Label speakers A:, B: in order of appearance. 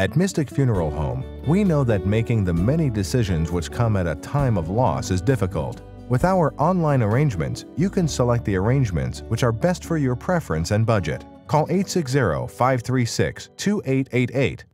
A: At Mystic Funeral Home, we know that making the many decisions which come at a time of loss is difficult. With our online arrangements, you can select the arrangements which are best for your preference and budget. Call 860 536 2888